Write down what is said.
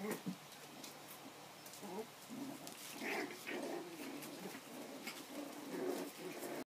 Mm-hmm.